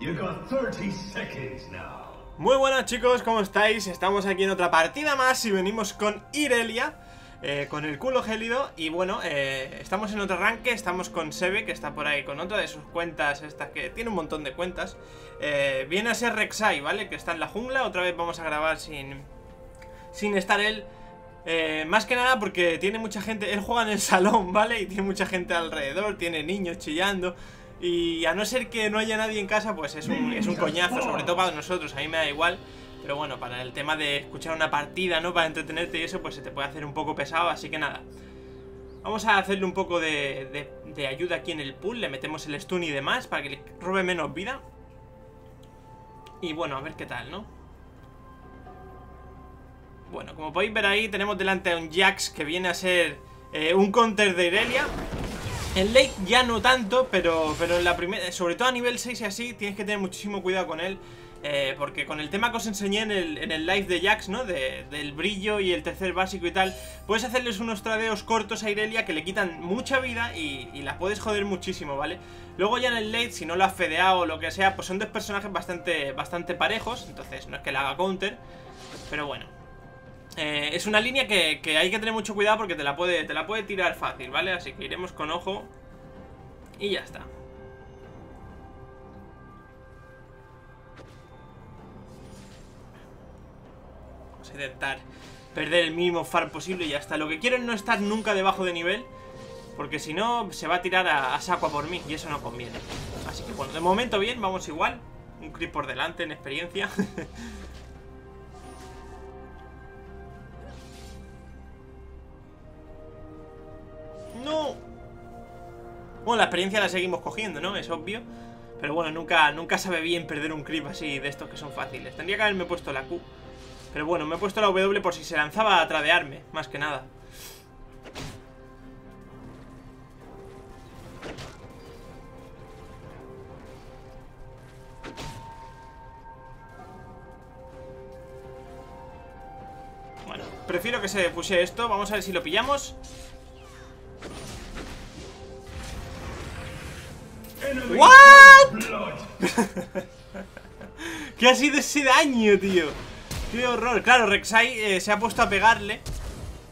You got 30 seconds now. Muy buenas chicos, ¿cómo estáis? Estamos aquí en otra partida más y venimos con Irelia eh, Con el culo gélido Y bueno, eh, estamos en otro arranque Estamos con Sebe, que está por ahí con otra de sus cuentas Estas que tiene un montón de cuentas eh, Viene a ser Rek'Sai, ¿vale? Que está en la jungla Otra vez vamos a grabar sin, sin estar él eh, más que nada porque tiene mucha gente, él juega en el salón, ¿vale? Y tiene mucha gente alrededor, tiene niños chillando Y a no ser que no haya nadie en casa, pues es un, es un coñazo, sobre todo para nosotros, a mí me da igual Pero bueno, para el tema de escuchar una partida, ¿no? Para entretenerte y eso, pues se te puede hacer un poco pesado, así que nada Vamos a hacerle un poco de, de, ayuda aquí en el pool, le metemos el stun y demás para que le robe menos vida Y bueno, a ver qué tal, ¿no? Bueno, como podéis ver ahí, tenemos delante a un Jax que viene a ser eh, un counter de Irelia. En late ya no tanto, pero, pero en la primera, sobre todo a nivel 6 y así, tienes que tener muchísimo cuidado con él. Eh, porque con el tema que os enseñé en el, en el live de Jax, ¿no? De, del brillo y el tercer básico y tal, puedes hacerles unos tradeos cortos a Irelia que le quitan mucha vida y, y la puedes joder muchísimo, ¿vale? Luego ya en el late, si no lo has fedeado o lo que sea, pues son dos personajes bastante, bastante parejos, entonces no es que le haga counter, pero bueno. Eh, es una línea que, hay que tener mucho cuidado porque te la, puede, te la puede tirar fácil, ¿vale? Así que iremos con ojo y ya está. Vamos a intentar perder el mínimo far posible y ya está. Lo que quiero es no estar nunca debajo de nivel porque si no se va a tirar a, a saco por mí y eso no conviene. Así que bueno, de momento bien, vamos igual. Un creep por delante en experiencia. ¡No! Bueno, la experiencia la seguimos cogiendo, ¿no? Es obvio. Pero bueno, nunca, nunca sabe bien perder un creep así de estos que son fáciles. Tendría que haberme puesto la Q. Pero bueno, me he puesto la W por si se lanzaba a tradearme Más que nada. Bueno, prefiero que se puse esto. Vamos a ver si lo pillamos ¿What? ¿Qué ha sido ese daño, tío? Qué horror Claro, Rek'Sai eh, se ha puesto a pegarle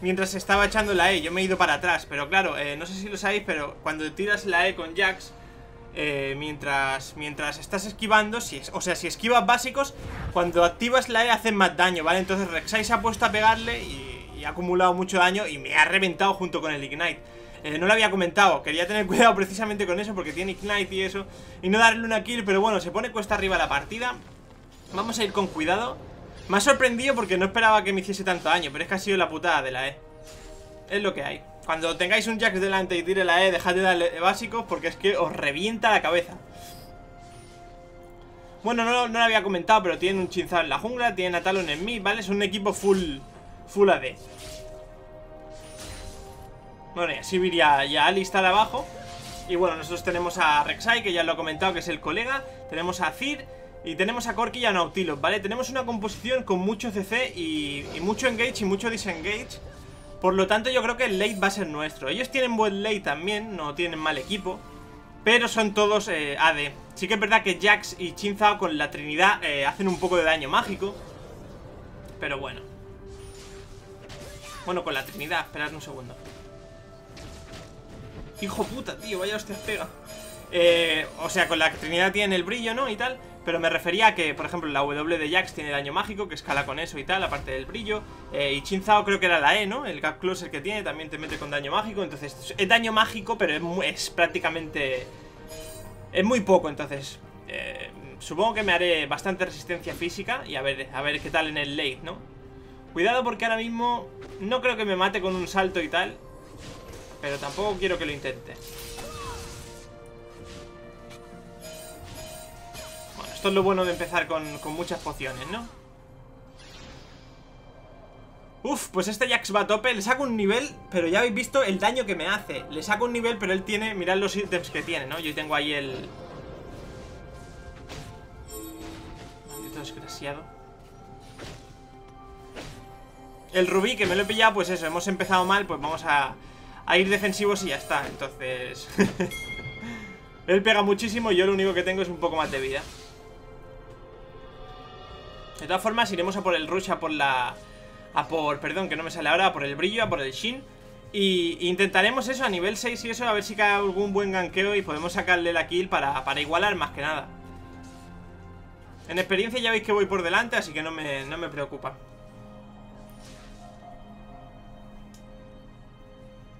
Mientras estaba echando la E Yo me he ido para atrás Pero claro, eh, no sé si lo sabéis Pero cuando tiras la E con Jax eh, mientras, mientras estás esquivando si O sea, si esquivas básicos Cuando activas la E hacen más daño, ¿vale? Entonces Rek'Sai se ha puesto a pegarle y ha acumulado mucho daño Y me ha reventado junto con el Ignite eh, no lo había comentado, quería tener cuidado precisamente con eso porque tiene Ignite y eso Y no darle una kill, pero bueno, se pone cuesta arriba la partida. Vamos a ir con cuidado. Me ha sorprendido porque no esperaba que me hiciese tanto daño Pero es que ha sido la putada de la E. Es lo que hay. Cuando tengáis un Jax delante y tire la E, dejad de darle básicos Porque es que os revienta la cabeza. Bueno, no, no lo había comentado, pero tienen un Chinzado en la jungla Tienen a Talon en mí, ¿vale? Es un equipo full, full AD bueno, y así ya, ya de abajo. Y bueno, nosotros tenemos a Rek'Sai, que ya lo he comentado, que es el colega. Tenemos a Zir y tenemos a Corki y a Nautilus, ¿vale? Tenemos una composición con mucho CC y, y mucho engage y mucho disengage. Por lo tanto yo creo que el late va a ser nuestro. Ellos tienen buen late también, no tienen mal equipo Pero son todos eh, AD Sí que es verdad que Jax y Chinzao con la Trinidad eh, hacen un poco de daño mágico Pero bueno. Bueno, con la Trinidad, esperad un segundo Hijo puta, tío, vaya hostias pega eh, O sea, con la Trinidad tiene el brillo, ¿no? Y tal Pero me refería a que, por ejemplo, la W de Jax tiene daño mágico Que escala con eso y tal, aparte del brillo eh, Y Chinzao creo que era la E, ¿no? El Gap Closer que tiene también te mete con daño mágico Entonces, es daño mágico, pero es, muy, prácticamente... Es muy poco, entonces eh, Supongo que me haré bastante resistencia física Y a ver, a ver qué tal en el late, ¿no? Cuidado porque ahora mismo No creo que me mate con un salto y tal pero tampoco quiero que lo intente Bueno, esto es lo bueno de empezar con, con muchas pociones, ¿no? Uf, pues este Jax va a tope Le saco un nivel, pero ya habéis visto el daño que me hace Le saco un nivel, pero él tiene Mirad los ítems que tiene, ¿no? Yo tengo ahí el... Maldito desgraciado El rubí, que me lo he pillado, pues eso Hemos empezado mal, pues vamos a a ir defensivos y ya está. Entonces... Él pega muchísimo y yo lo único que tengo es un poco más de vida. De todas formas, iremos a por el rush, a por la... A por, perdón, que no me sale ahora, a por el brillo, a por el shin y intentaremos eso a nivel 6 y eso, a ver si cae algún buen ganqueo y podemos sacarle la kill para, para igualar más que nada. En experiencia ya veis que voy por delante, así que no me, no me preocupa.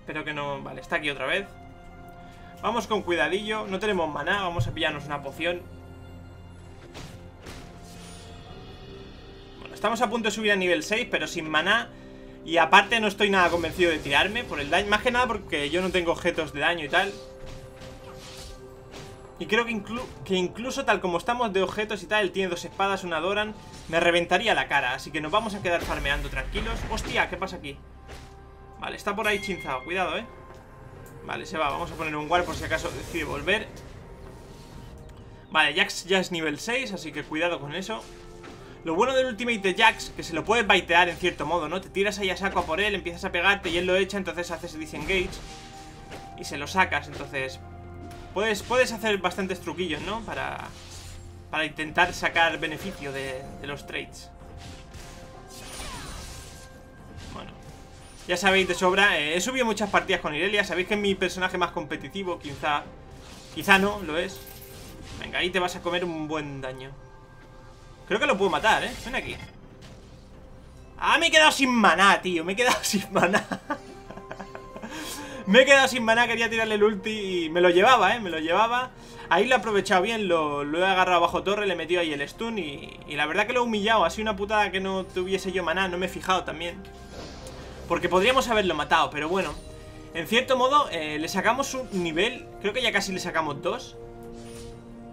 Espero que no... Vale, está aquí otra vez. Vamos con cuidadillo. No tenemos maná, vamos a pillarnos una poción. Bueno, estamos a punto de subir a nivel 6, pero sin maná... Y aparte no estoy nada convencido de tirarme por el daño. Más que nada porque yo no tengo objetos de daño y tal. Y creo que, que incluso tal como estamos de objetos y tal, él tiene dos espadas, una Doran, me reventaría la cara. Así que nos vamos a quedar farmeando tranquilos. Hostia, ¿qué pasa aquí? Vale, está por ahí chinzado, cuidado, eh. Vale, se va, vamos a poner un guard por si acaso decide volver. Vale, Jax ya es nivel 6, así que cuidado con eso. Lo bueno del ultimate de Jax, que se lo puedes baitear en cierto modo, ¿no? Te tiras ahí a saco a por él, empiezas a pegarte y él lo echa, entonces haces disengage y se lo sacas, entonces... Puedes, puedes hacer bastantes truquillos, ¿no? Para, para intentar sacar beneficio de, los trades. Ya sabéis de sobra, eh, he subido muchas partidas con Irelia, sabéis que es mi personaje más competitivo, quizá... Quizá no, lo es. Venga, ahí te vas a comer un buen daño. Creo que lo puedo matar, ¿eh? Ven aquí Ah, me he quedado sin maná, tío Me he quedado sin maná Me he quedado sin maná, quería tirarle el ulti Y me lo llevaba, ¿eh? Me lo llevaba Ahí lo he aprovechado bien, lo, he agarrado bajo torre Le he metido ahí el stun y, la verdad que lo he humillado sido una putada que no tuviese yo maná No me he fijado también Porque podríamos haberlo matado, pero bueno. En cierto modo, eh, le sacamos un nivel Creo que ya casi le sacamos dos.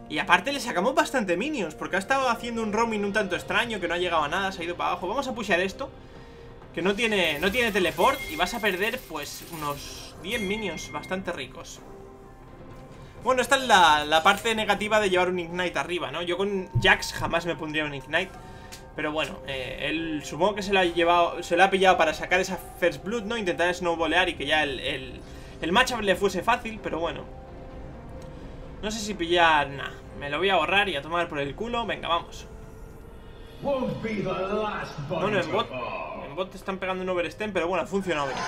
Y aparte le sacamos bastante minions Porque ha estado haciendo un roaming un tanto extraño Que no ha llegado a nada, se ha ido para abajo. Vamos a pushear esto Que no tiene, no tiene teleport Y vas a perder pues unos 10 minions bastante ricos. Bueno, esta es la, parte negativa de llevar un Ignite arriba, ¿no? Yo con Jax jamás me pondría un Ignite pero bueno, eh, él supongo que se lo ha llevado, se lo ha pillado para sacar esa First Blood, ¿no? Intentar snowbolear y que ya el, el, el matchup le fuese fácil, pero bueno no sé si pillar... Nah, me lo voy a borrar y a tomar por el culo. Venga, vamos. Bueno, en bot, en bot te están pegando un overstem, pero bueno, ha funcionado bien.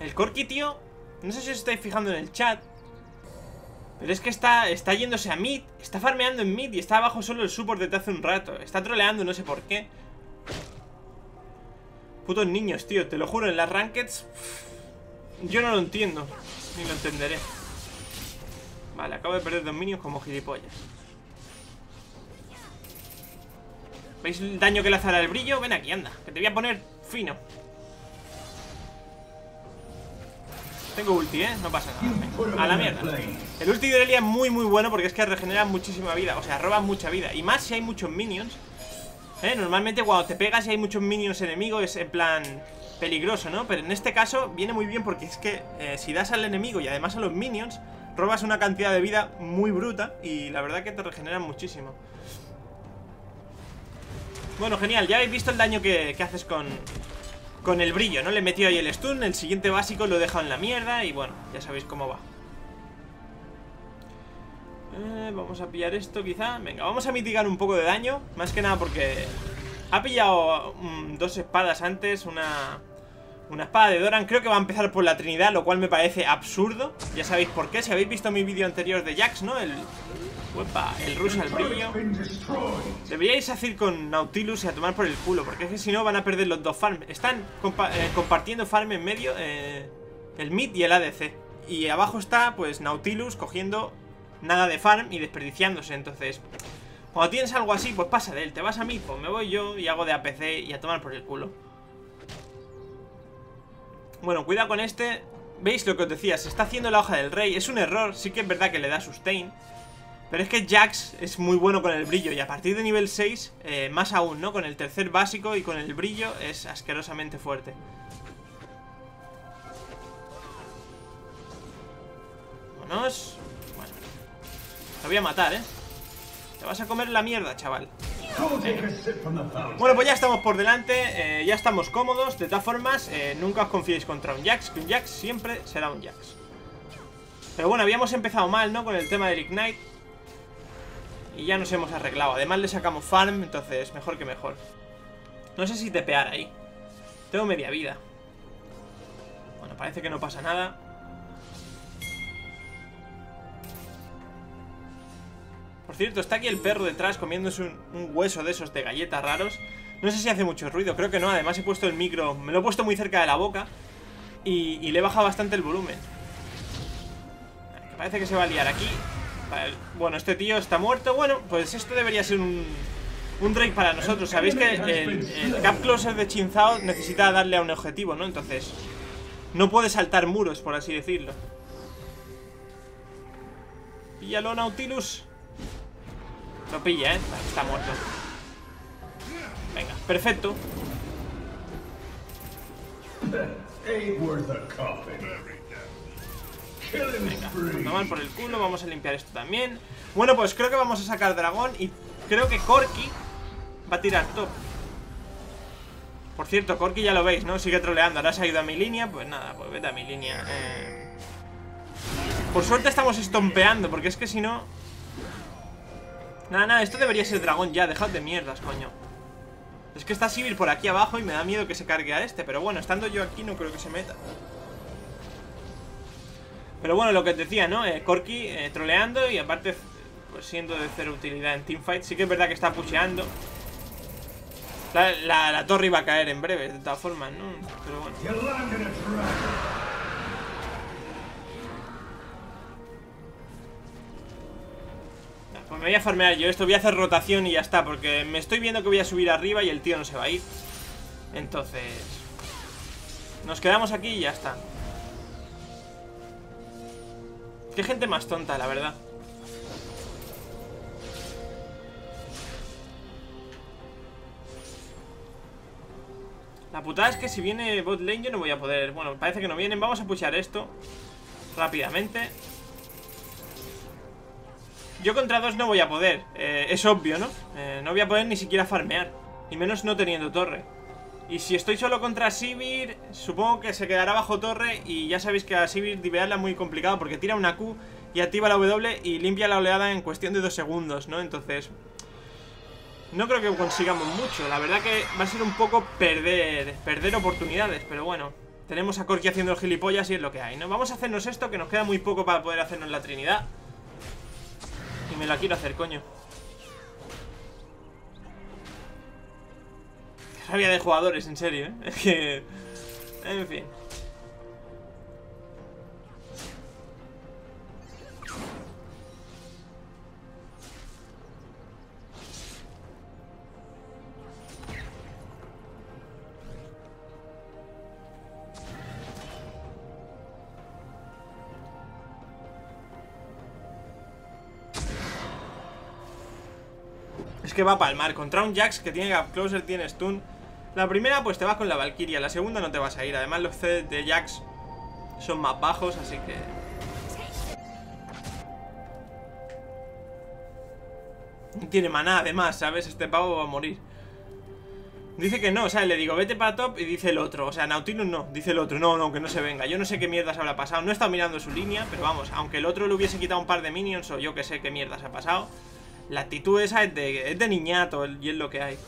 El Corki, tío, no sé si os estáis fijando en el chat, pero es que está, está yéndose a mid, está farmeando en mid y está abajo solo el support desde hace un rato. Está troleando, no sé por qué. Putos niños, tío, te lo juro, en las rankeds... Yo no lo entiendo. Ni lo entenderé. Vale, acabo de perder dos minions como gilipollas. ¿Veis el daño que le hace al brillo? Ven aquí, anda, que te voy a poner fino. Tengo ulti, ¿eh? No pasa nada. a la mierda. El ulti de es muy, muy bueno porque es que regenera muchísima vida. O sea, roba mucha vida. Y más si hay muchos minions. ¿Eh? Normalmente cuando te pegas y hay muchos minions enemigos es en plan peligroso, ¿no? Pero en este caso viene muy bien porque es que eh, si das al enemigo y además a los minions, robas una cantidad de vida muy bruta y la verdad que te regeneran muchísimo. Bueno, genial, ya habéis visto el daño que, haces con, con el brillo, ¿no? Le he metido ahí el stun, el siguiente básico lo he dejado en la mierda y bueno, ya sabéis cómo va. Eh, vamos a pillar esto quizá Venga, vamos a mitigar un poco de daño Más que nada porque ha pillado mm, dos espadas antes Una una espada de Doran, creo que va a empezar por la Trinidad Lo cual me parece absurdo Ya sabéis por qué, si habéis visto mi vídeo anterior de Jax, ¿no? El... Uepa, el ruso al Deberíais hacer con Nautilus y a tomar por el culo Porque es que si no van a perder los dos farms Están eh, compartiendo farm en medio eh, El mid y el ADC Y abajo está, pues, Nautilus cogiendo Nada de farm y desperdiciándose. Entonces, cuando tienes algo así, pues pasa de él. Te vas a mid, pues me voy yo y hago de APC Y a tomar por el culo. Bueno, cuidado con este. ¿Veis lo que os decía? Se está haciendo la hoja del rey. Es un error, sí que es verdad que le da sustain Pero es que Jax es muy bueno con el brillo Y a partir de nivel 6, eh, más aún, ¿no? Con el tercer básico y con el brillo Es asquerosamente fuerte. Vámonos. Bueno Lo voy a matar, ¿eh? Te vas a comer la mierda, chaval. Bueno, pues ya estamos por delante, eh, ya estamos cómodos. De todas formas, eh, nunca os confiéis contra un Jax Que un Jax siempre será un Jax. Pero bueno, habíamos empezado mal, ¿no? Con el tema del Ignite Y ya nos hemos arreglado. Además le sacamos farm, entonces mejor que mejor. No sé si tepear ahí. Tengo media vida. Bueno, parece que no pasa nada. Por cierto, está aquí el perro detrás comiéndose un, hueso de esos de galletas raros. No sé si hace mucho ruido, creo que no. Además he puesto el micro, me lo he puesto muy cerca de la boca. Y, y le he bajado bastante el volumen. Parece que se va a liar aquí. Bueno, este tío está muerto. Bueno, pues esto debería ser un, un Drake para nosotros. Sabéis que el, Cap Closer de Chinzao necesita darle a un objetivo, ¿no? Entonces, no puede saltar muros, por así decirlo. Píllalo, Nautilus. Lo pilla, ¿eh? Está muerto. Venga, perfecto. Tomar por el culo, vamos a limpiar esto también Bueno, pues creo que vamos a sacar dragón Y creo que Corki va a tirar top Por cierto, Corki ya lo veis, ¿no? Sigue troleando, ahora se ha ido a mi línea Pues nada, pues vete a mi línea eh. Por suerte estamos estompeando Porque es que si no... Nada, nada, esto debería ser dragón ya Dejad de mierdas, coño Es que está Sivir por aquí abajo y me da miedo que se cargue a este Pero bueno, estando yo aquí no creo que se meta pero bueno, lo que te decía, ¿no? Eh, Corky eh, troleando y aparte pues siendo de cero utilidad en teamfight. Sí que es verdad que está pusheando. La, torre iba a caer en breve, de todas formas, ¿no? Pero bueno. Pues me voy a farmear yo esto, voy a hacer rotación y ya está, porque me estoy viendo que voy a subir arriba y el tío no se va a ir. Entonces... Nos quedamos aquí y ya está. Qué gente más tonta, la verdad. La putada es que si viene bot lane yo no voy a poder... Bueno, parece que no vienen. Vamos a pushar esto rápidamente. Yo contra dos no voy a poder. Eh, es obvio, ¿no? Eh, no voy a poder ni siquiera farmear. Y menos no teniendo torre. Y si estoy solo contra Sivir, supongo que se quedará bajo torre y ya sabéis que a Sivir divearla es muy complicado porque tira una Q y activa la W y limpia la oleada en cuestión de dos segundos, ¿no? Entonces, no creo que consigamos mucho. La verdad que va a ser un poco perder, perder oportunidades, pero bueno. Tenemos a Corki haciendo el gilipollas y es lo que hay, ¿no? Vamos a hacernos esto, que nos queda muy poco para poder hacernos la Trinidad. Y me la quiero hacer, coño. Rabia de jugadores, en serio, ¿eh? Es que... En fin. Es que va a palmar. Contra un Jax que tiene Gap Closer, tiene Stun. La primera, pues te vas con la Valkyria. La segunda no te vas a ir. Además, los CD de Jax son más bajos, así que. No tiene maná, además, ¿sabes? Este pavo va a morir. Dice que no, o sea, le digo, vete para top y dice el otro. O sea, Nautilus no, dice el otro. No, no, que no se venga. Yo no sé qué mierdas habrá pasado. No he estado mirando su línea, pero vamos, aunque el otro le hubiese quitado un par de minions o yo que sé qué mierdas ha pasado. La actitud esa es de, es de niñato y es lo que hay.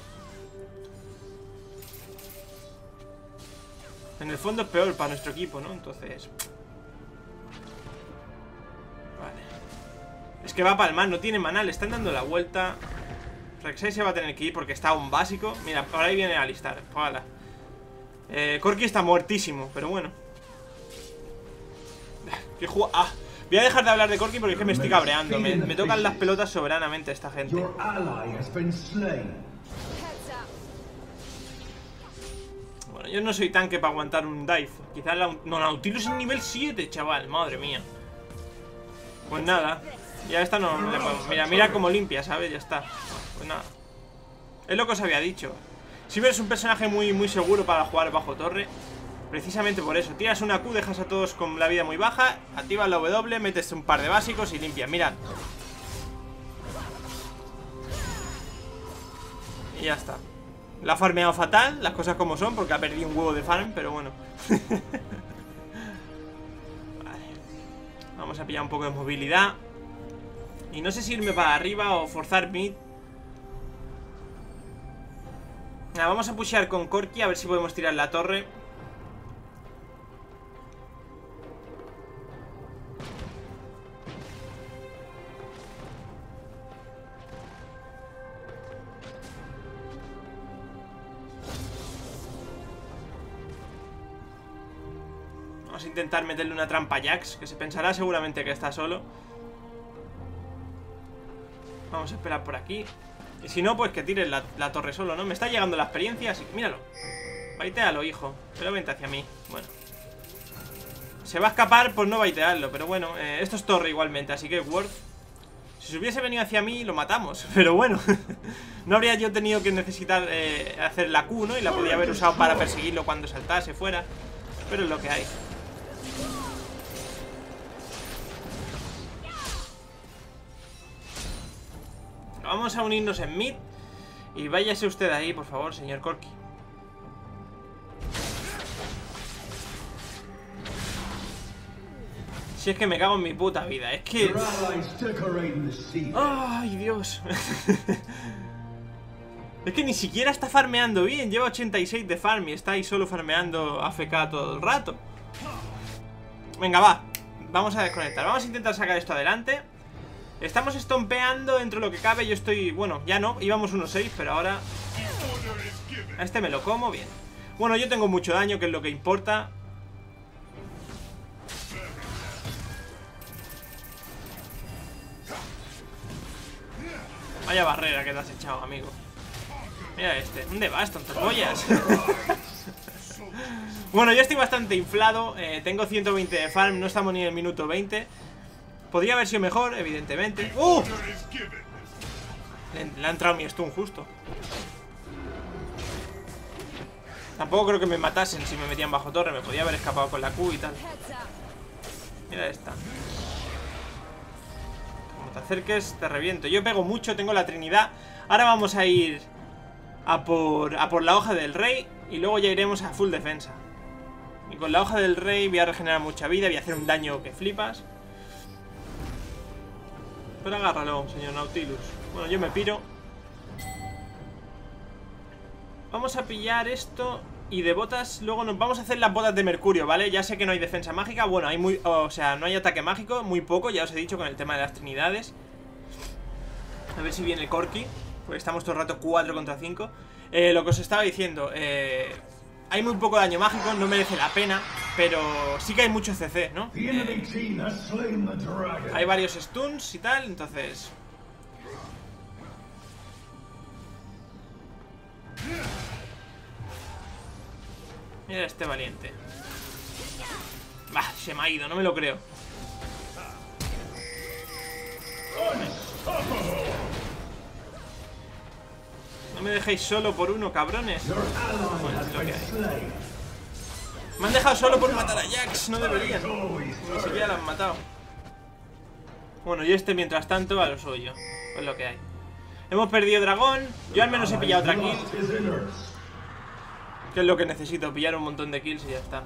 En el fondo es peor para nuestro equipo, ¿no? Entonces... Vale. Es que va a palmar, no tiene maná, le están dando la vuelta. Rek'Sai se va a tener que ir porque está un básico. Mira, por ahí viene Alistar. Ojalá. Eh, Corki está muertísimo, pero bueno. ¿Qué? Ah, voy a dejar de hablar de Corki porque es que me estoy cabreando. Me, me tocan las pelotas soberanamente esta gente. Yo no soy tanque para aguantar un dive. Quizás la... No, Nautilus es nivel 7, chaval. Madre mía. Pues nada. Ya esta no, le podemos- Mira, mira cómo limpia, ¿sabes? Ya está. Pues nada. Es lo que os había dicho. Sivir es un personaje muy, muy seguro para jugar bajo torre. Precisamente por eso. Tiras una Q, dejas a todos con la vida muy baja. Activas la W, metes un par de básicos y limpias. Mirad. Y ya está. La ha farmeado fatal, las cosas como son, porque ha perdido un huevo de farm, pero bueno. vale. Vamos a pillar un poco de movilidad. Y no sé si irme para arriba o forzar mid. Nada, vamos a pushear con Corki a ver si podemos tirar la torre. Intentar meterle una trampa a Jax, que se pensará seguramente que está solo. Vamos a esperar por aquí. Y si no, pues que tire la, torre solo, ¿no? Me está llegando la experiencia, así que míralo. Baitealo, hijo. Pero vente hacia mí. Bueno. Se va a escapar por no baitearlo, pero bueno, eh, esto es torre igualmente, así que Worth. Si se hubiese venido hacia mí, lo matamos. Pero bueno, no habría yo tenido que necesitar eh, hacer la Q, ¿no? Y la podía haber usado para perseguirlo cuando saltase fuera. Pero es lo que hay. Vamos a unirnos en mid. Y váyase usted ahí, por favor, señor Corky. Si es que me cago en mi puta vida, es que... ¡Ay, Dios! es que ni siquiera está farmeando bien. Lleva 86 de farm y está ahí solo farmeando AFK todo el rato. Venga, va. Vamos a desconectar. Vamos a intentar sacar esto adelante. Estamos estompeando dentro de lo que cabe. Yo estoy... Bueno, ya no. Íbamos 1-6, pero ahora... A este me lo como bien. Bueno, yo tengo mucho daño, que es lo que importa. Vaya barrera que te has echado, amigo. Mira este, un devasto, en pollas. bueno, yo estoy bastante inflado. eh, tengo 120 de farm, no estamos ni en el minuto 20. Podría haber sido mejor, evidentemente. ¡Uh! Le, le ha entrado mi stun justo. Tampoco creo que me matasen si me metían bajo torre. Me podía haber escapado con la Q y tal. Mira esta. Como te acerques, te reviento. Yo pego mucho, tengo la Trinidad. Ahora vamos a ir a por, a por la hoja del rey. Y luego ya iremos a full defensa. Y con la hoja del rey voy a regenerar mucha vida. Voy a hacer un daño que flipas. Pero agárralo, señor Nautilus. Bueno, yo me piro. Vamos a pillar esto y de botas luego nos vamos a hacer las botas de mercurio, ¿vale? Ya sé que no hay defensa mágica, bueno, hay muy, o sea, no hay ataque mágico, muy poco, ya os he dicho con el tema de las trinidades. A ver si viene el Corki, porque estamos todo el rato 4 contra 5. Eh, lo que os estaba diciendo, eh, hay muy poco daño mágico, no merece la pena, pero sí que hay mucho CC, ¿no? Hay varios stuns y tal, entonces... Mira este valiente. Bah, se me ha ido, no me lo creo. No me dejéis solo por uno, cabrones. Bueno, es lo que hay. Me han dejado solo por matar a Jax, no deberían. Ni siquiera lo han matado. Bueno, y este mientras tanto a lo suyo. Es lo que hay. Hemos perdido dragón. Yo al menos he pillado otra kill. Que es lo que necesito, pillar un montón de kills y ya está.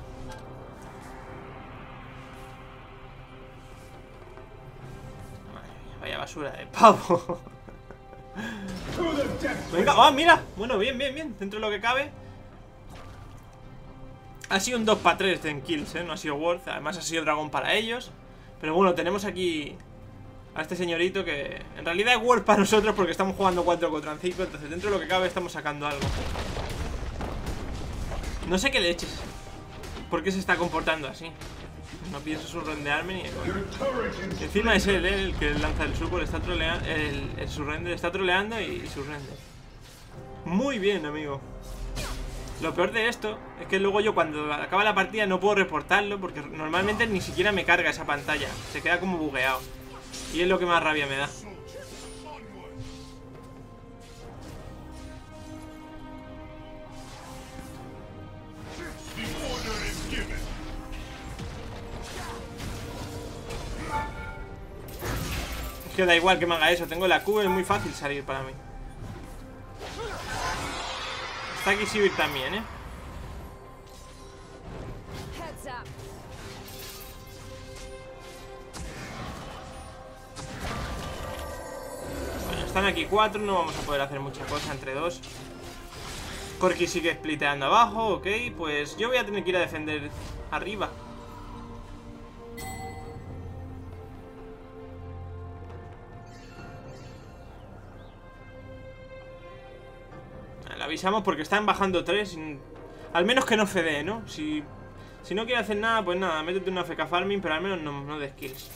Vaya basura de pavo. Venga, ah, mira. Bueno, bien, bien, bien. Dentro de lo que cabe. Ha sido un 2 para 3 en kills, ¿eh? No ha sido worth. Además ha sido dragón para ellos. Pero bueno, tenemos aquí a este señorito que en realidad es worth para nosotros porque estamos jugando 4 contra 5. Entonces dentro de lo que cabe estamos sacando algo. No sé qué leches. ¿Por qué se está comportando así? No pienso surrendearme ni Encima es él, ¿eh? el que lanza el le está troleando. El, surrender está troleando y surrender. Muy bien, amigo. Lo peor de esto es que luego yo cuando acaba la partida no puedo reportarlo porque normalmente ni siquiera me carga esa pantalla. Se queda como bugueado. Y es lo que más rabia me da. Es que da igual que me haga eso. Tengo la Q, es muy fácil salir para mí. Está aquí Sivir también, ¿eh? Up. están aquí cuatro, no vamos a poder hacer mucha cosa entre dos. Corky sigue spliteando abajo, ok. Pues yo voy a tener que ir a defender arriba. Porque están bajando tres. Al menos que no fede, ¿no? Si, si no quiere hacer nada, pues nada, métete una FK farming, pero al menos no, no de skills.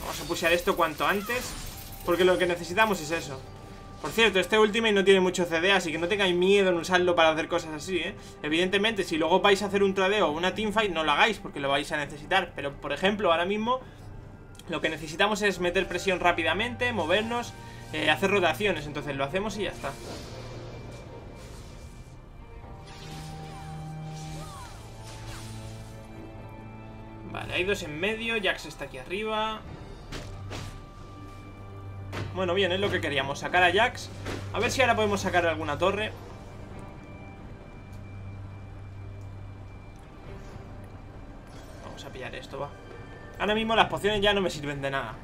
Vamos a pushear esto cuanto antes Porque lo que necesitamos es eso por cierto, este Ultimate no tiene mucho CD, así que no tengáis miedo en usarlo para hacer cosas así, ¿eh? Evidentemente, si luego vais a hacer un tradeo o una teamfight, no lo hagáis, porque lo vais a necesitar. Pero, por ejemplo, ahora mismo, lo que necesitamos es meter presión rápidamente, movernos, eh, hacer rotaciones. Entonces lo hacemos y ya está. Vale, hay dos en medio, Jax está aquí arriba bueno, bien, es lo que queríamos, sacar a Jax. A ver si ahora podemos sacar alguna torre. Vamos a pillar esto, va. Ahora mismo las pociones ya no me sirven de nada.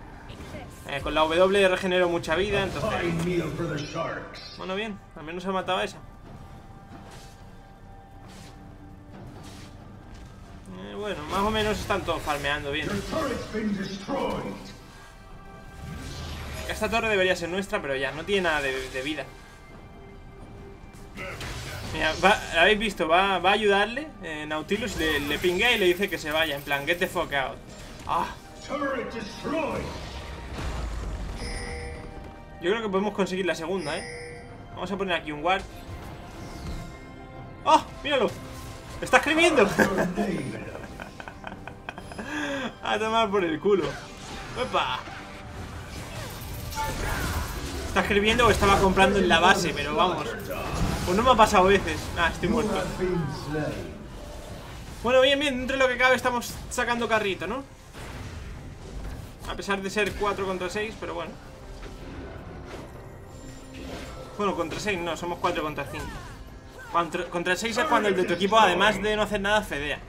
Eh, Con la W regenero mucha vida, entonces... Bueno, bien, al menos ha matado a esa. Eh, Bueno, más o menos están todos farmeando bien esta torre debería ser nuestra, pero ya, no tiene nada de, vida. Mira, ¿la habéis visto? Va, a ayudarle. Eh, Nautilus le, le y le dice que se vaya. En plan, get the fuck out. Ah. Yo creo que podemos conseguir la segunda, ¿eh? Vamos a poner aquí un ward. ¡Oh! ¡Míralo! ¡Está escribiendo! a tomar por el culo. ¡Epa! Está escribiendo o estaba comprando en la base, pero vamos. Pues no me ha pasado veces. Ah, estoy muerto. Bueno, bien, bien, dentro de lo que cabe estamos sacando carrito, ¿no? A pesar de ser 4 contra 6, pero bueno. Bueno, contra 6 no, somos 4 contra 5. Contra, 6 es cuando el de tu equipo, además de no hacer nada, fedea.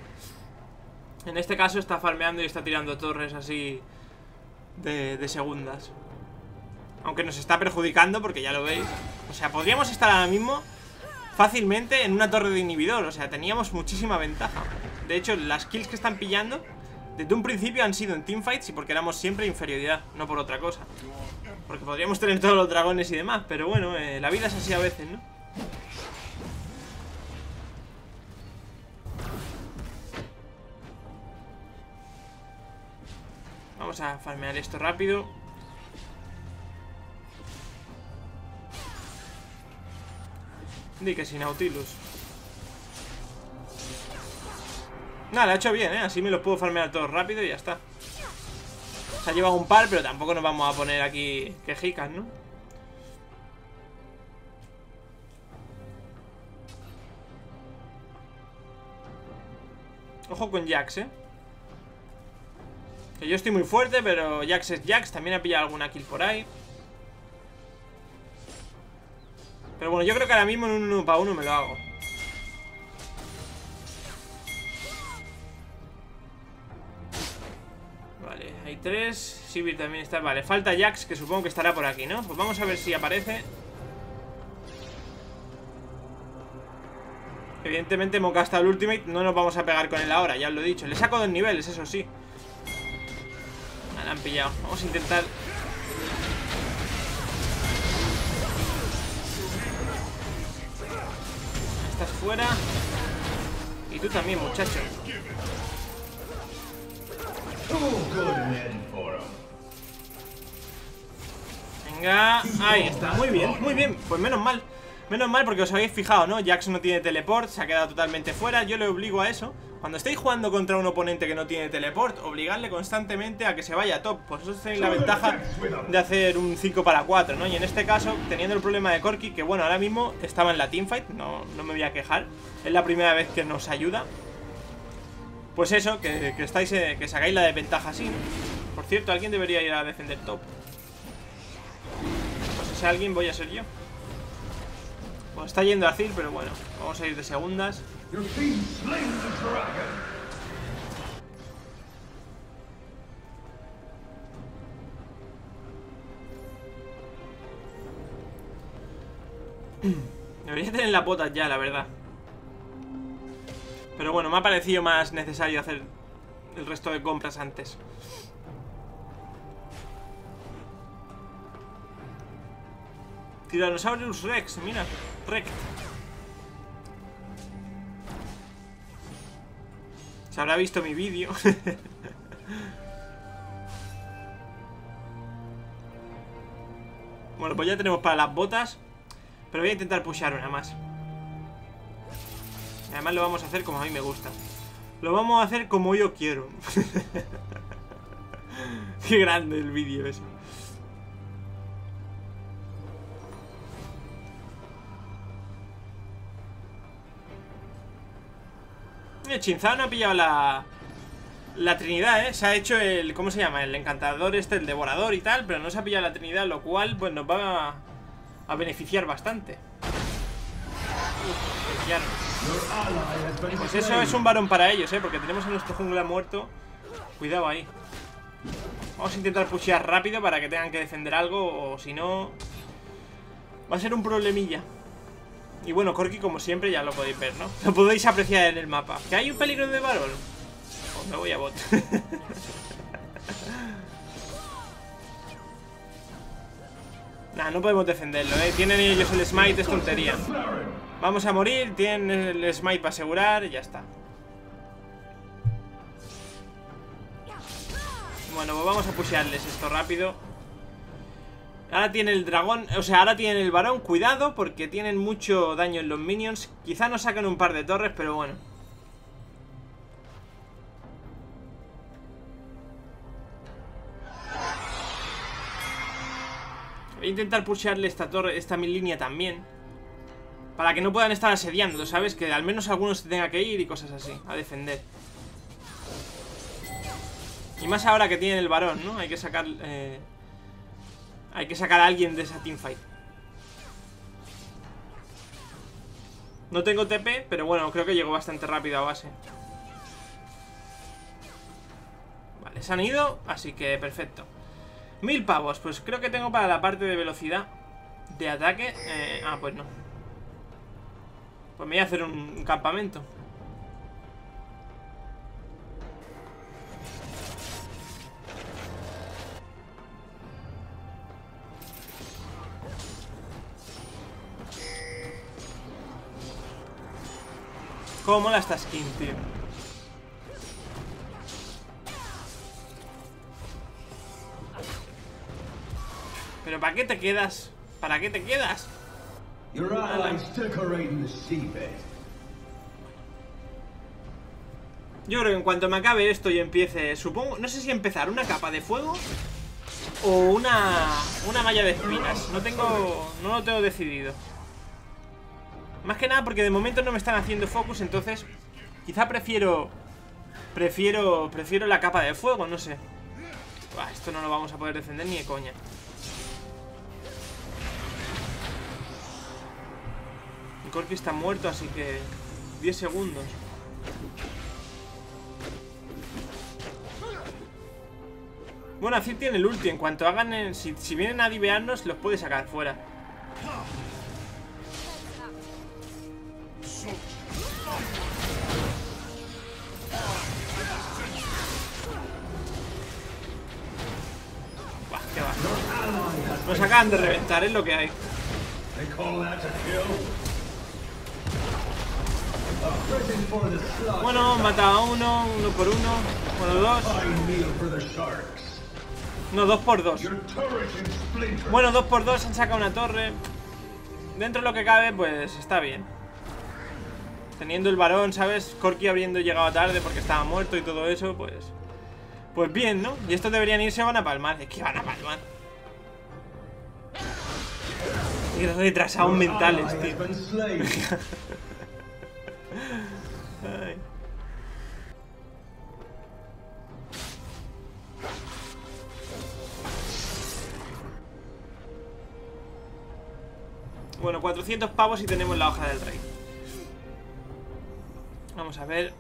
En este caso está farmeando y está tirando torres así de segundas. Aunque nos está perjudicando porque ya lo veis. O sea, podríamos estar ahora mismo Fácilmente en una torre de inhibidor. O sea, teníamos muchísima ventaja. De hecho, las kills que están pillando Desde un principio han sido en teamfights Y porque éramos siempre inferioridad, no por otra cosa. Porque podríamos tener todos los dragones y demás Pero bueno, eh, la vida es así a veces, ¿no? Vamos a farmear esto rápido Di que sin Nautilus. Nada, lo ha hecho bien, ¿eh? Así me los puedo farmear todos rápido y ya está. Se ha llevado un par, pero tampoco nos vamos a poner aquí quejicas, ¿no? Ojo con Jax, ¿eh? Que yo estoy muy fuerte, pero Jax es Jax. También ha pillado alguna kill por ahí. Pero bueno, yo creo que ahora mismo en un 1 para uno me lo hago. Vale, hay tres. Sivir también está. Vale, falta Jax, que supongo que estará por aquí, ¿no? Pues vamos a ver si aparece. Evidentemente hemos gastado el ultimate No nos vamos a pegar con él ahora, ya os lo he dicho Le saco dos niveles, eso sí Me han pillado Vamos a intentar fuera. Y tú también, muchacho. Venga, ahí está, muy bien, muy bien Pues menos mal, menos mal porque os habéis fijado, ¿no? Jax no tiene teleport, se ha quedado totalmente fuera Yo le obligo a eso Cuando estéis jugando contra un oponente que no tiene teleport Obligadle constantemente a que se vaya a top Por eso tenéis la ventaja de hacer un 5 para 4, ¿no? Y en este caso, teniendo el problema de Corki Que bueno, ahora mismo estaba en la teamfight No, no me voy a quejar Es la primera vez que nos ayuda Pues eso, que, estáis, eh, que sacáis la desventaja así, ¿no? Por cierto, alguien debería ir a defender top ese alguien voy a ser yo. Está yendo a Zil, pero bueno, vamos a ir de segundas. Debería tener las botas ya, la verdad. Pero bueno, me ha parecido más necesario hacer el resto de compras antes. Tyrannosaurus Rex, mira, Rex. Se habrá visto mi vídeo. bueno, pues ya tenemos para las botas. Pero voy a intentar pushar una más. Además lo vamos a hacer como a mí me gusta. Lo vamos a hacer como yo quiero. Qué grande el vídeo eso. El Chinzao no ha pillado la... La Trinidad, ¿eh? Se ha hecho el... ¿Cómo se llama? El encantador este, el devorador y tal Pero no se ha pillado la Trinidad, lo cual pues nos va a, beneficiar bastante Uf, Pues eso es un varón para ellos, ¿eh? Porque tenemos a nuestro jungla muerto Cuidado ahí Vamos a intentar pushear rápido para que tengan que defender algo O si no... Va a ser un problemilla Y bueno, Corki como siempre ya lo podéis ver, ¿no? Lo podéis apreciar en el mapa ¿Que hay un peligro de varón? Pues me voy a bot Nah, no podemos defenderlo, ¿eh? Tienen ellos el smite, es tontería. Vamos a morir, tienen el smite para asegurar y ya está. Bueno, pues vamos a pushearles esto rápido. Ahora tiene el dragón, o sea, ahora tienen el varón. Cuidado porque tienen mucho daño en los minions. Quizá nos sacan un par de torres, pero bueno. Voy a intentar pushearle esta torre, esta mi línea también. Para que no puedan estar asediando, ¿sabes? Que al menos algunos se tenga que ir y cosas así, a defender. Y más ahora que tienen el varón, ¿no? Hay que sacar... eh, Hay que sacar a alguien de esa teamfight. No tengo TP, pero bueno, creo que llego bastante rápido a base. Vale, se han ido, así que perfecto. Mil pavos, pues creo que tengo para la parte de velocidad de ataque. Eh, ah, pues no. Pues me voy a hacer un campamento. ¿Cómo mola esta skin, tío? ¿Pero para qué te quedas? ¿Para qué te quedas? Your allies decorating the seabed. Yo creo que en cuanto me acabe esto y empiece, supongo, no sé si empezar una capa de fuego o una una malla de espinas. No tengo, no lo tengo decidido. Más que nada porque de momento no me están haciendo focus, entonces quizá prefiero prefiero prefiero la capa de fuego, no sé. Esto no lo vamos a poder defender ni de coña. Mi Corki está muerto, así que 10 segundos. Bueno, Azir tiene el ulti. En cuanto hagan. si, si vienen a divearnos, los puede sacar fuera. Nos acaban de reventar, es lo que hay. Bueno, mata a uno, uno por uno. Bueno, dos. No, dos por dos. Bueno, dos por dos han sacado una torre. Dentro de lo que cabe, pues está bien. Teniendo el varón, ¿sabes? Corky habiendo llegado tarde porque estaba muerto y todo eso, pues... Pues bien, ¿no? Y estos deberían irse van a palmar. Es que van a palmar. Retrasados mentales, tío. Bueno, 400 pavos y tenemos la hoja del rey. Vamos a ver.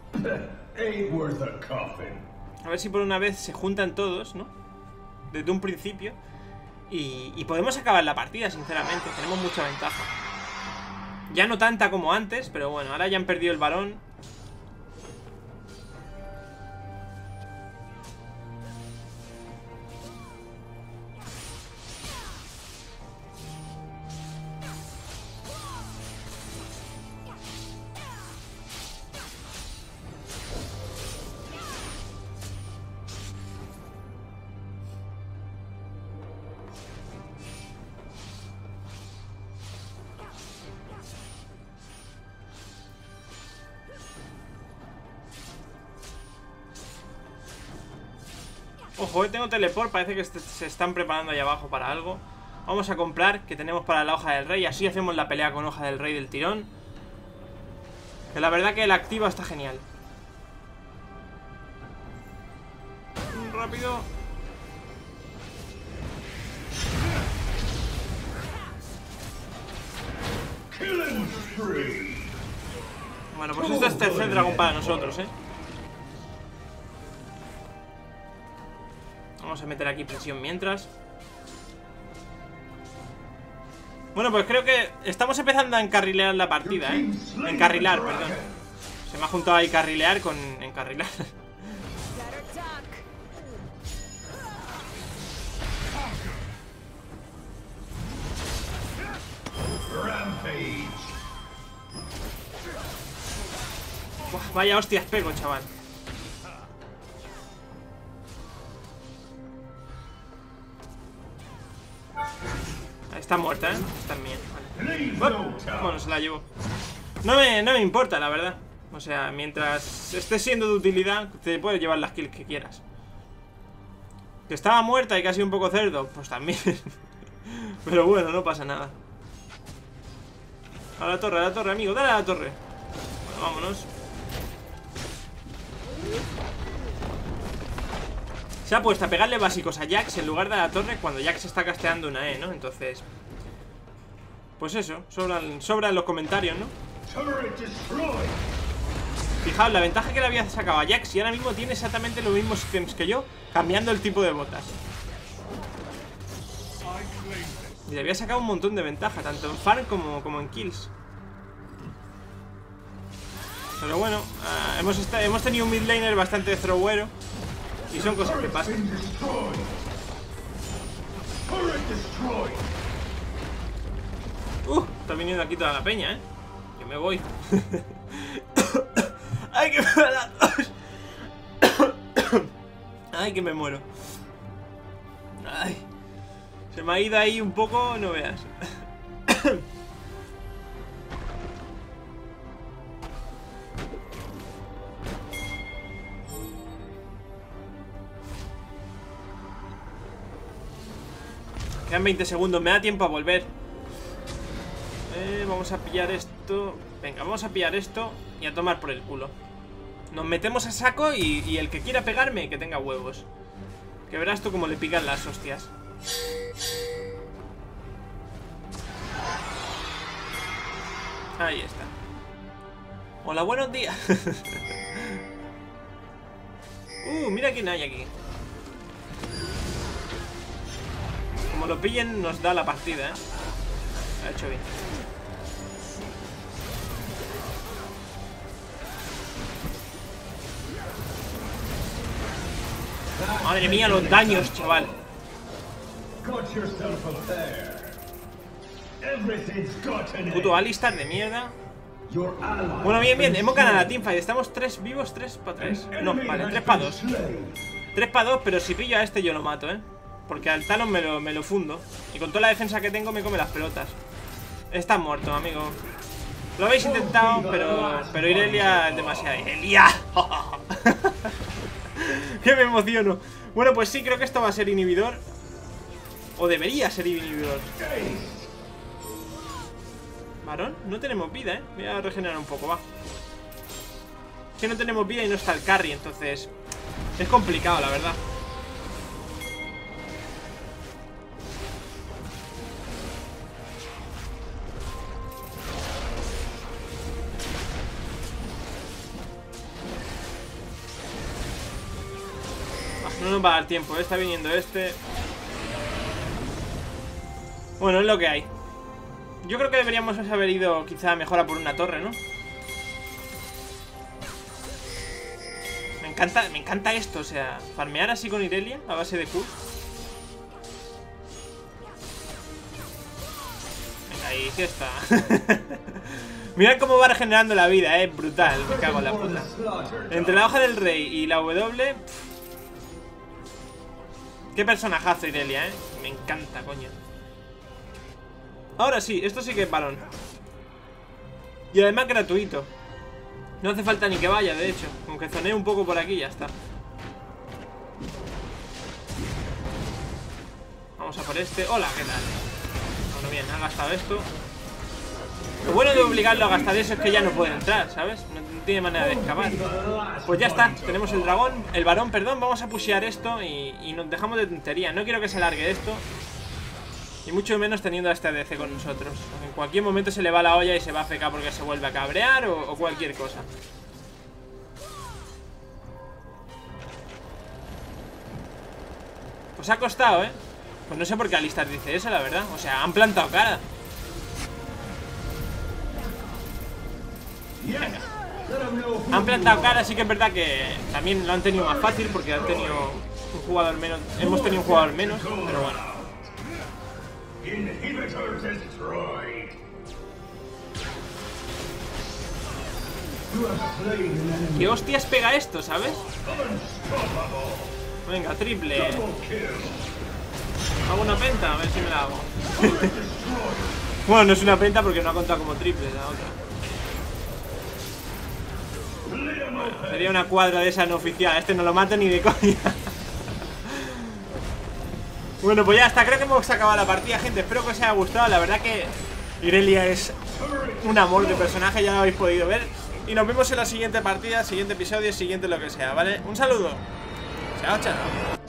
A ver si por una vez se juntan todos, ¿no? Desde un principio. Y, y podemos acabar la partida, sinceramente. Tenemos mucha ventaja. Ya no tanta como antes, pero bueno, ahora ya han perdido el varón. Ojo, eh, tengo teleport, parece que se están preparando ahí abajo para algo. Vamos a comprar, que tenemos para la hoja del rey Así hacemos la pelea con hoja del rey del tirón. Que la verdad que el activa está genial. Rápido. Bueno, pues esto es tercer dragón para nosotros, eh meter aquí presión mientras Bueno, pues creo que estamos empezando a encarrilear la partida, ¿eh? Encarrilar, perdón. Se me ha juntado ahí carrilear con encarrilar. Vaya hostias pego, chaval. Está muerta, ¿eh? Está. Bueno, se la llevo. No me, no me importa, la verdad. O sea, mientras esté siendo de utilidad, te puedes llevar las kills que quieras. Que estaba muerta y sido un poco cerdo, pues también. Pero bueno, no pasa nada. A la torre, a la torre, amigo, dale a la torre. Bueno, vámonos. Se ha puesto a pegarle básicos a Jax en lugar de a la torre cuando Jax está casteando una E, ¿no? Entonces... Pues eso, sobran, sobran los comentarios, ¿no? Fijaos, la ventaja que le había sacado a Jax y ahora mismo tiene exactamente los mismos ítems que yo, cambiando el tipo de botas. Y le había sacado un montón de ventaja, tanto en farm como, en kills. Pero bueno, ah, hemos, hemos tenido un mid laner bastante throwero. Y son cosas que pasan. Uh, está viniendo aquí toda la peña, ¿eh? Yo me voy. ¡Ay, que me da la tos! ¡Ay, que me muero! ¡Ay! Se me ha ido ahí un poco, no veas. Quedan 20 segundos, me da tiempo a volver. Vamos a pillar esto. Venga, vamos a pillar esto y a tomar por el culo. Nos metemos a saco y, y el que quiera pegarme, que tenga huevos. Que verás tú cómo le pican las hostias. Ahí está. Hola, buenos días. uh, mira quién hay aquí. Como lo pillen, nos da la partida, ¿eh? Ha hecho bien. Madre mía, los daños, chaval. Puto. Alistar de mierda. Bueno, bien, bien, hemos ganado la teamfight. Estamos 3 vivos, 3 para 3. An No, vale, has 3 para been 2. slain. 3 para 2, pero si pillo a este yo lo mato, ¿eh? Porque al Talon me lo, me lo fundo. Y con toda la defensa que tengo me come las pelotas. Está muerto, amigo. Lo habéis intentado, pero, pero Irelia es demasiado. ¡Irelia! ¡Que me emociono! Bueno, pues sí, creo que esto va a ser inhibidor. O debería ser inhibidor. ¿Varón? No tenemos vida, ¿eh? Voy a regenerar un poco, va. Que no tenemos vida y no está el carry, entonces... Es complicado, la verdad. No nos va a dar tiempo, ¿eh? está viniendo este. Bueno, es lo que hay. Yo creo que deberíamos haber ido quizá mejor a por una torre, ¿no? Me encanta, me encanta esto, o sea, farmear así con Irelia a base de Q. Venga, ahí, ¿qué está? Mirad cómo va regenerando la vida, eh, brutal, me cago en la puta. Entre la hoja del rey y la W. Qué personajazo, Irelia, eh. Me encanta, coño. Ahora sí, esto sí que es balón. Y además gratuito. No hace falta ni que vaya, de hecho. Aunque zonee un poco por aquí ya está. Vamos a por este. Hola, ¿qué tal? Bueno, bien, ha gastado esto. Lo bueno de obligarlo a gastar eso es que ya no puede entrar, ¿sabes? No tiene manera de escapar. Pues ya está, tenemos el dragón, el varón, perdón, vamos a pushear esto y, nos dejamos de tontería. No quiero que se alargue esto. Y mucho menos teniendo a este ADC con nosotros. En cualquier momento se le va la olla y se va a fecar porque se vuelve a cabrear o, o cualquier cosa. Pues ha costado, ¿eh? Pues no sé por qué Alistar dice eso, la verdad. O sea, han plantado cara. Yes. Han plantado cara, sí que es verdad que también lo han tenido más fácil porque han tenido un jugador menos. Hemos tenido un jugador menos, pero bueno. ¿Qué hostias pega esto, sabes? Venga, triple. Hago una penta, a ver si me la hago. bueno, no es una penta porque no ha contado como triple la otra. Sería una cuadra de esa no oficial. Este no lo mato ni de coña. bueno, pues ya está. Creo que hemos acabado la partida, gente. Espero que os haya gustado. La verdad que Irelia es un amor de personaje. Ya lo habéis podido ver. Y nos vemos en la siguiente partida, siguiente episodio, siguiente lo que sea, ¿vale? Un saludo. Chao, chao.